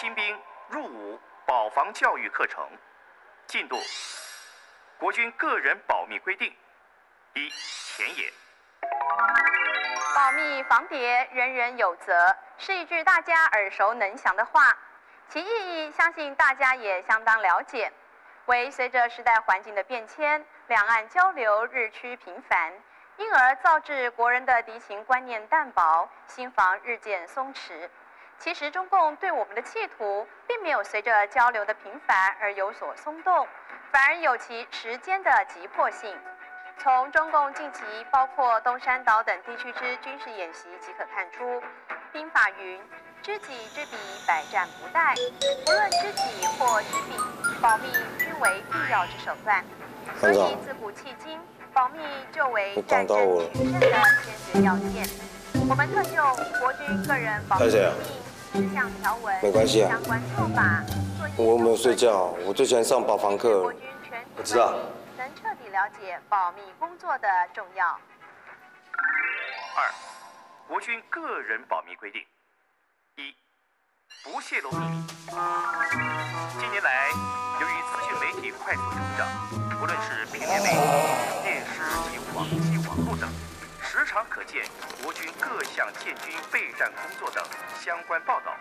新兵入伍保防教育课程进度。国军个人保密规定一前野。保密防谍，人人有责，是一句大家耳熟能详的话。其意义，相信大家也相当了解。为随着时代环境的变迁，两岸交流日趋频繁，因而造致国人的敌情观念淡薄，心防日渐松弛。其实，中共对我们的企图，并没有随着交流的频繁而有所松动，反而有其时间的急迫性。从中共近期包括东山岛等地区之军事演习即可看出，兵法云。知己知彼，百战不殆。无论知己或知彼，保密均为必要之手段。所以自古迄今，保密就为战争取胜的先决要件。我们特就国军个人保密事项条文相关做法，我没有睡觉，我最喜欢上保防课。我知道。能彻底了解保密工作的重要。二，国军个人保密规定。一，不泄露秘密。近年来，由于资讯媒体快速成长，不论是平面媒体、可见国军各项建军备战工作等相关报道。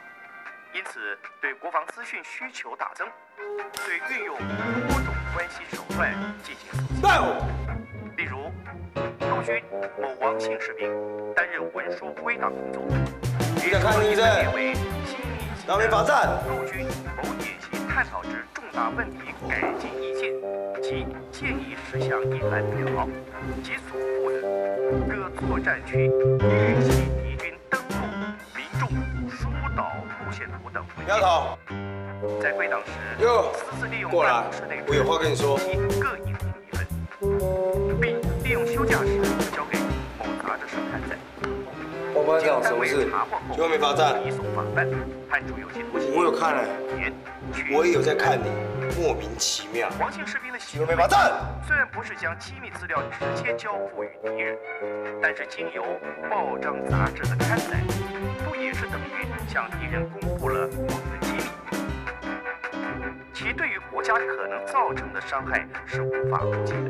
因此，对国防资讯需求大增，对运用多种关系手段进行搜集。例如，陆军某王姓士兵担任文书归档工作。在看你在，南边罚站。陆军某演习探讨之重大问题改进意见及建议事项一览表，及所各作战区预计敌军登陆、民众疏导路线图等文件，在归档时私自利用办公室内我有话跟你说，各一份一份，讲什么事？就外面罚站。我有看嘞，我也有在看你，莫名其妙。王姓士兵的行为罚站。虽然不是将机密资料直接交付于敌人，但是经由报章杂志的刊载，不也是等于向敌人公布了我们的机密？其对于国家可能造成的伤害是无法估计的。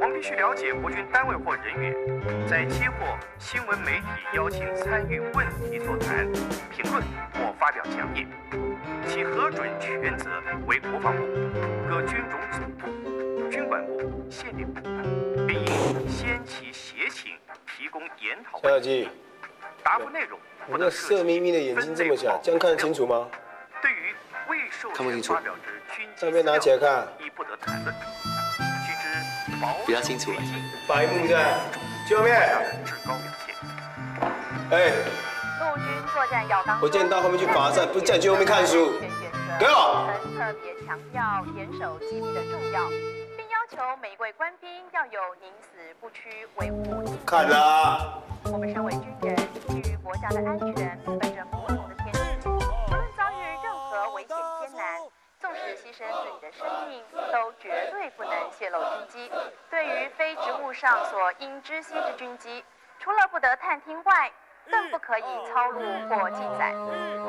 我们必须了解国军单位或人员在接获新闻媒体邀请参与问题座谈、评论或发表讲演，其核准权责为国防部、各军种总部、军管部、县令部，并应先其协请提供研讨。小鸡，答复内容不得色眯眯的眼睛这么小，这样看得清楚吗？对于未授权发表之军机资料，亦不得谈论。比较清楚了。白木在，救命！哎，陆军作战要当。我见到后面去罚站，不是叫你去后面看书。给我。曾特别强调严守机密的重要，并要求每一位官兵要有宁死不屈维护。看了。我们身为军人，基于国家的安全，本着的生命，都绝对不能泄露军机。对于非职务上所应知悉之军机，除了不得探听外，更不可以抄录或记载。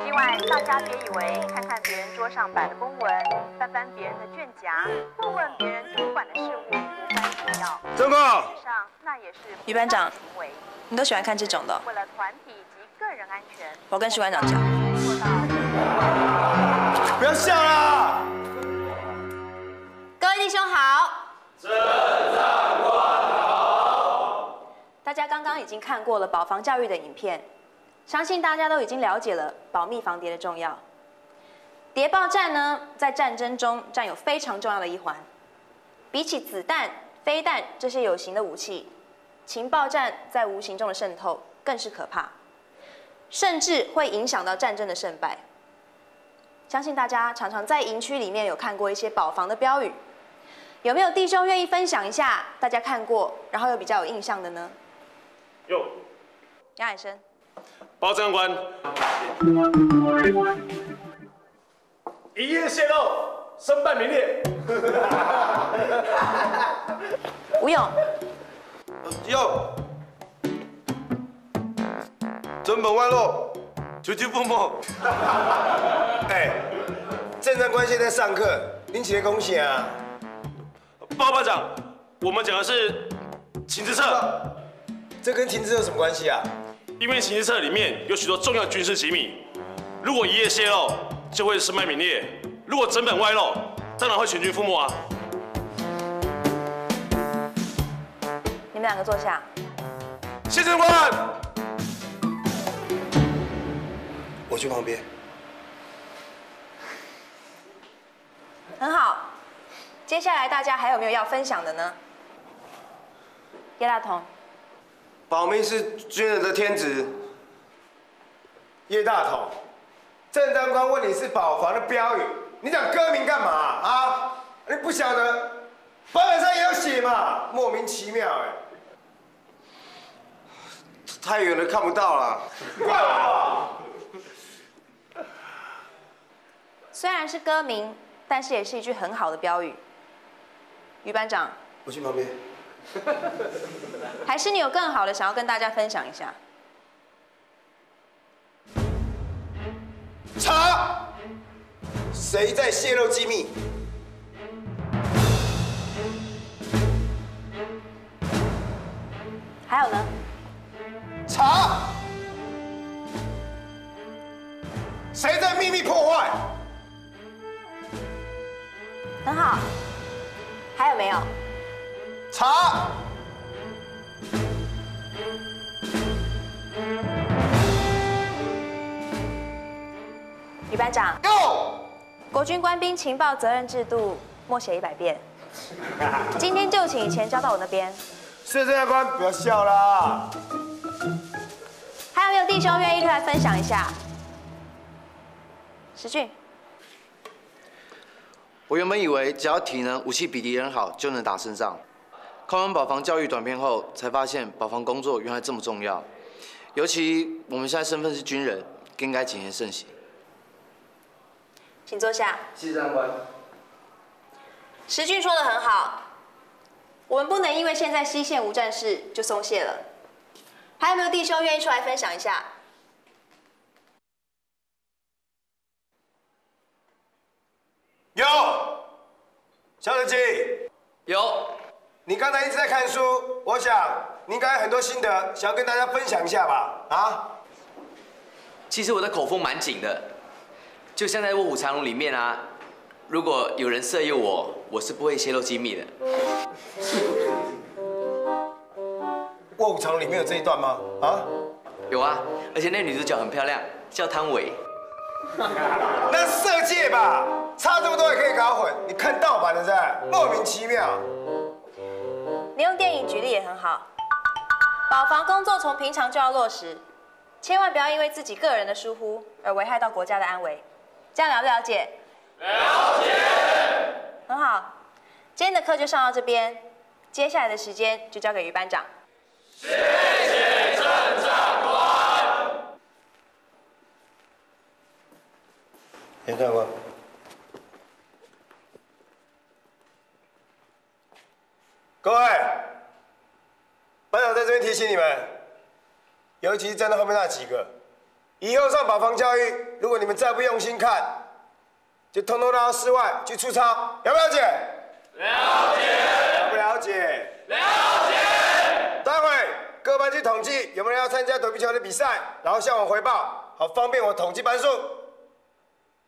另外，大家别以为看看别人桌上摆的公文，翻翻别人的卷夹，问问别人主管的事务，无关紧要。报告。上那也是于班长，你都喜欢看这种的。为了团体及个人安全，我跟徐班长讲。不要笑了！刚刚已经看过了保防教育的影片，相信大家都已经了解了保密防谍的重要。谍报战呢，在战争中占有非常重要的一环。比起子弹、飞弹这些有形的武器，情报战在无形中的渗透更是可怕，甚至会影响到战争的胜败。相信大家常常在营区里面有看过一些保防的标语，有没有弟兄愿意分享一下大家看过，然后又比较有印象的呢？有。杨海生。包长官。一夜泄露，身败名裂。吴勇。有。真本外露。求求父母。哎，正长官现在上课，您起来恭喜啊！包班长，我们讲的是请自册，这跟情资有什么关系啊？因为情资册里面有许多重要军事机密，如果一页泄露，就会身败名裂；如果整本外露，当然会全军覆没啊！你们两个坐下。谢长官，我去旁边。很好，接下来大家还有没有要分享的呢？叶大同，保密是军人的天职。叶大同，郑当官问你是保防的标语，你讲歌名干嘛啊？你不晓得，版本上也有写嘛，莫名其妙哎。太远了看不到了，怪我。虽然是歌名，但是也是一句很好的标语。于班长，我去旁边。还是你有更好的想要跟大家分享一下？查，谁在泄露机密？还有呢？查，谁在秘密破坏？很好。还有没有？查，于班长，Go。国军官兵情报责任制度默写一百遍。今天就请钱交到我那边。是这样，官，不要笑啦。还有没有弟兄愿意出来分享一下？石俊，我原本以为只要体能、武器比敌人好就能打胜仗，看完保防教育短片后，才发现保防工作原来这么重要。尤其我们现在身份是军人，更应该谨言慎行。请坐下。谢谢长官。石俊说的很好，我们不能因为现在西线无战事就松懈了。还有没有弟兄愿意出来分享一下？有，肖德基，有，你刚才一直在看书，我想你应该有很多心得，想要跟大家分享一下吧？啊？其实我的口风蛮紧的，就像在《卧虎藏龙》里面啊，如果有人色诱我，我是不会泄露机密的。《卧虎藏龙》里面有这一段吗？啊？有啊，而且那女主角很漂亮，叫汤唯。那色戒吧，差这么多也可以搞混，你看盗版的在，莫名其妙。很好。保防工作从平常就要落实，千万不要因为自己个人的疏忽而危害到国家的安危。这样了不了解？了解。很好，今天的课就上到这边，接下来的时间就交给于班长。严长官，各位，这边提醒你们，尤其是站在后面那几个，以后上保防教育，如果你们再不用心看，就通通拉到室外去出操，了不了解？了解。不了解？了解。待会各班去统计有没有人要参加躲避球的比赛，然后向我汇报，好方便我统计班数。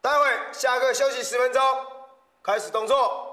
待会下课休息十分钟，开始动作。